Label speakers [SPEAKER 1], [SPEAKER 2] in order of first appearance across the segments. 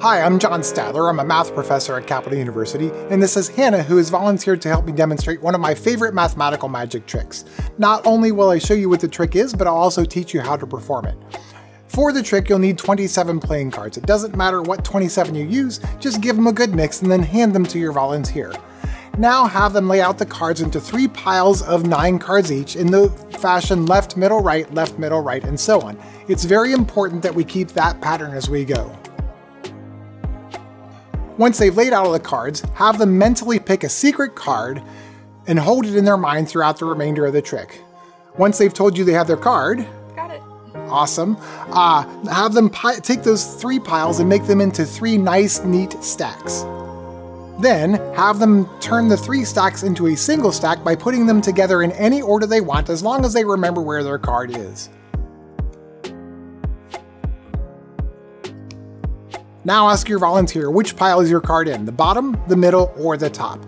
[SPEAKER 1] Hi, I'm Jon Stadler. I'm a math professor at Capital University, and this is Hannah, who has volunteered to help me demonstrate one of my favorite mathematical magic tricks. Not only will I show you what the trick is, but I'll also teach you how to perform it. For the trick, you'll need 27 playing cards. It doesn't matter what 27 you use, just give them a good mix and then hand them to your volunteer. Now have them lay out the cards into three piles of nine cards each in the fashion left, middle, right, left, middle, right, and so on. It's very important that we keep that pattern as we go. Once they've laid out all the cards, have them mentally pick a secret card and hold it in their mind throughout the remainder of the trick. Once they've told you they have their card,
[SPEAKER 2] Got it.
[SPEAKER 1] awesome, uh, have them take those three piles and make them into three nice, neat stacks. Then, have them turn the three stacks into a single stack by putting them together in any order they want as long as they remember where their card is. Now ask your volunteer which pile is your card in, the bottom, the middle, or the top.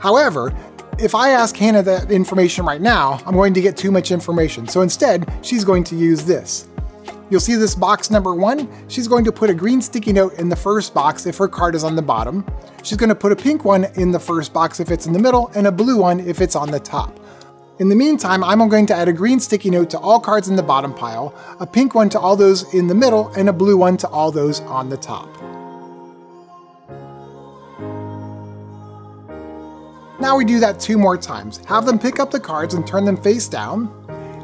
[SPEAKER 1] However, if I ask Hannah that information right now, I'm going to get too much information, so instead, she's going to use this. You'll see this box number one, she's going to put a green sticky note in the first box if her card is on the bottom. She's going to put a pink one in the first box if it's in the middle, and a blue one if it's on the top. In the meantime, I'm going to add a green sticky note to all cards in the bottom pile, a pink one to all those in the middle, and a blue one to all those on the top. Now we do that two more times. Have them pick up the cards and turn them face down,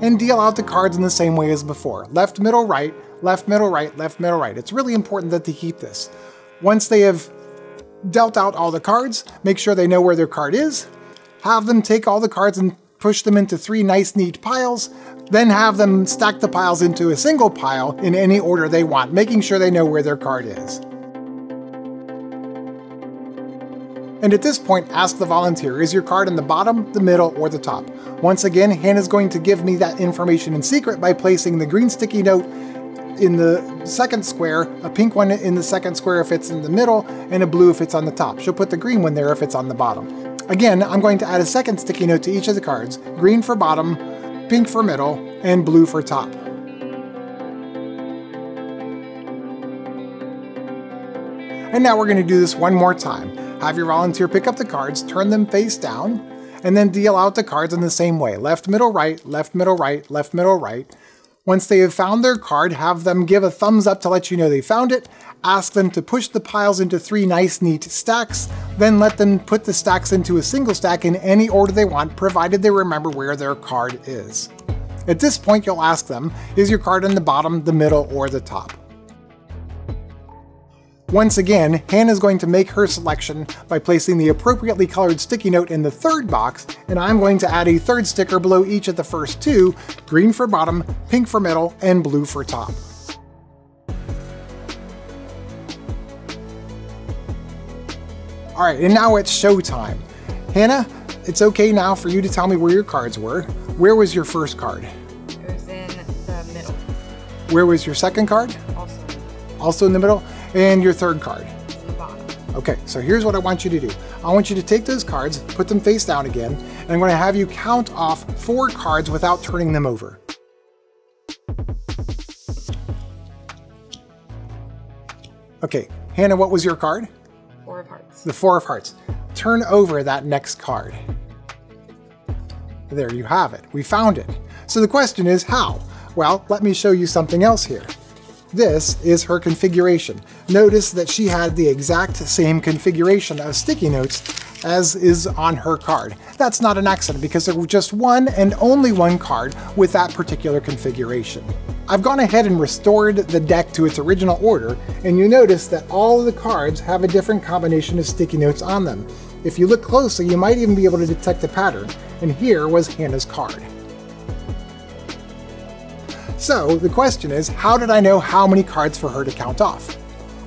[SPEAKER 1] and deal out the cards in the same way as before. Left, middle, right, left, middle, right, left, middle, right. It's really important that they keep this. Once they have dealt out all the cards, make sure they know where their card is, have them take all the cards and push them into three nice neat piles, then have them stack the piles into a single pile in any order they want, making sure they know where their card is. And at this point, ask the volunteer, is your card in the bottom, the middle, or the top? Once again, Hannah's going to give me that information in secret by placing the green sticky note in the second square, a pink one in the second square if it's in the middle, and a blue if it's on the top. She'll put the green one there if it's on the bottom. Again, I'm going to add a second sticky note to each of the cards, green for bottom, pink for middle, and blue for top. And now we're going to do this one more time. Have your volunteer pick up the cards, turn them face down, and then deal out the cards in the same way. Left, middle, right, left, middle, right, left, middle, right. Once they have found their card, have them give a thumbs up to let you know they found it, ask them to push the piles into three nice neat stacks, then let them put the stacks into a single stack in any order they want, provided they remember where their card is. At this point, you'll ask them, is your card in the bottom, the middle, or the top? Once again, Hannah is going to make her selection by placing the appropriately colored sticky note in the third box, and I'm going to add a third sticker below each of the first two, green for bottom, pink for middle, and blue for top. Alright, and now it's showtime. Hannah, it's okay now for you to tell me where your cards were. Where was your first card?
[SPEAKER 2] It was in the middle.
[SPEAKER 1] Where was your second card?
[SPEAKER 2] Also
[SPEAKER 1] Also in the middle? And your third card.
[SPEAKER 2] in the bottom.
[SPEAKER 1] Okay, so here's what I want you to do. I want you to take those cards, put them face down again, and I'm going to have you count off four cards without turning them over. Okay, Hannah, what was your card?
[SPEAKER 2] Four of hearts.
[SPEAKER 1] The Four of Hearts. Turn over that next card. There you have it. We found it. So the question is how? Well, let me show you something else here. This is her configuration. Notice that she had the exact same configuration of sticky notes as is on her card. That's not an accident because there was just one and only one card with that particular configuration. I've gone ahead and restored the deck to its original order, and you notice that all of the cards have a different combination of sticky notes on them. If you look closely, you might even be able to detect a pattern, and here was Hannah's card. So the question is, how did I know how many cards for her to count off?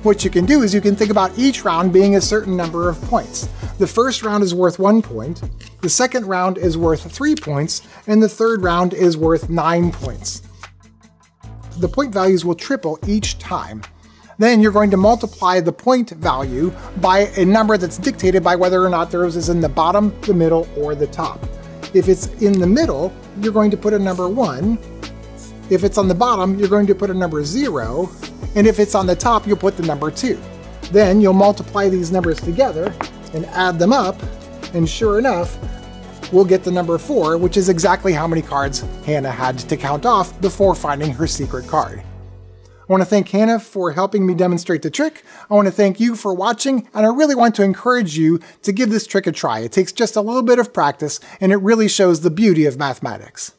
[SPEAKER 1] What you can do is you can think about each round being a certain number of points. The first round is worth one point, the second round is worth three points, and the third round is worth nine points. The point values will triple each time. Then you're going to multiply the point value by a number that's dictated by whether or not theirs is in the bottom, the middle, or the top. If it's in the middle, you're going to put a number 1, if it's on the bottom, you're going to put a number 0, and if it's on the top, you'll put the number 2. Then you'll multiply these numbers together and add them up, and sure enough, we'll get the number 4, which is exactly how many cards Hannah had to count off before finding her secret card. I want to thank Hannah for helping me demonstrate the trick. I want to thank you for watching, and I really want to encourage you to give this trick a try. It takes just a little bit of practice, and it really shows the beauty of mathematics.